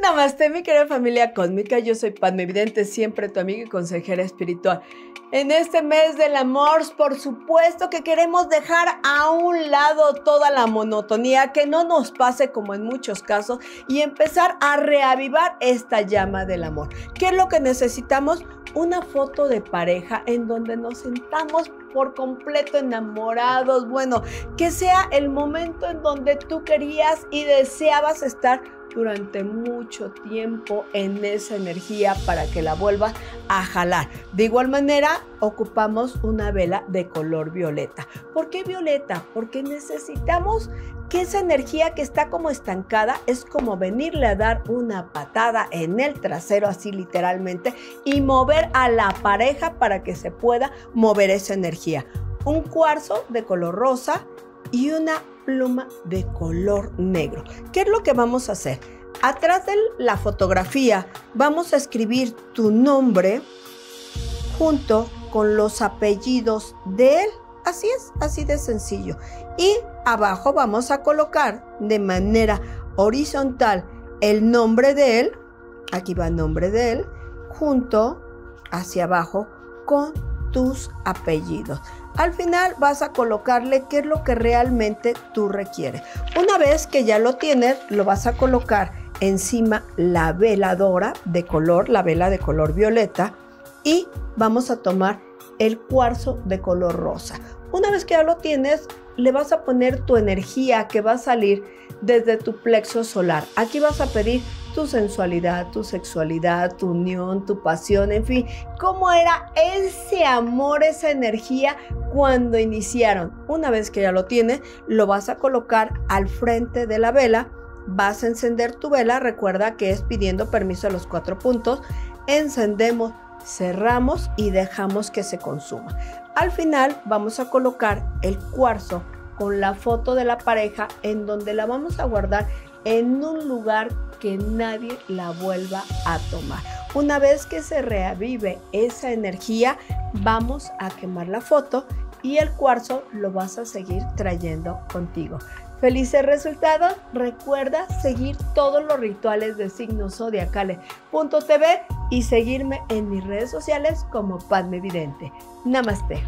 Namaste, mi querida familia cósmica. Yo soy Padme Evidente, siempre tu amiga y consejera espiritual. En este mes del amor, por supuesto que queremos dejar a un lado toda la monotonía, que no nos pase como en muchos casos, y empezar a reavivar esta llama del amor. ¿Qué es lo que necesitamos? Una foto de pareja en donde nos sentamos por completo enamorados. Bueno, que sea el momento en donde tú querías y deseabas estar durante mucho tiempo en esa energía para que la vuelva a jalar. De igual manera, ocupamos una vela de color violeta. ¿Por qué violeta? Porque necesitamos que esa energía que está como estancada es como venirle a dar una patada en el trasero, así literalmente, y mover a la pareja para que se pueda mover esa energía. Un cuarzo de color rosa y una pluma de color negro. ¿Qué es lo que vamos a hacer? Atrás de la fotografía vamos a escribir tu nombre junto con los apellidos de él. Así es, así de sencillo. Y abajo vamos a colocar de manera horizontal el nombre de él. Aquí va el nombre de él. Junto hacia abajo con tus apellidos. Al final vas a colocarle qué es lo que realmente tú requieres. Una vez que ya lo tienes, lo vas a colocar encima la veladora de color, la vela de color violeta y vamos a tomar el cuarzo de color rosa. Una vez que ya lo tienes, le vas a poner tu energía que va a salir desde tu plexo solar. Aquí vas a pedir tu sensualidad, tu sexualidad, tu unión, tu pasión, en fin, cómo era ese amor, esa energía cuando iniciaron. Una vez que ya lo tienes, lo vas a colocar al frente de la vela, vas a encender tu vela, recuerda que es pidiendo permiso a los cuatro puntos, encendemos, cerramos y dejamos que se consuma. Al final vamos a colocar el cuarzo con la foto de la pareja en donde la vamos a guardar en un lugar que nadie la vuelva a tomar. Una vez que se reavive esa energía, vamos a quemar la foto y el cuarzo lo vas a seguir trayendo contigo. Felices resultados. Recuerda seguir todos los rituales de signos zodiacales.tv y seguirme en mis redes sociales como Padme Vidente. Namaste.